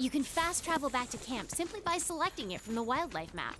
You can fast travel back to camp simply by selecting it from the wildlife map.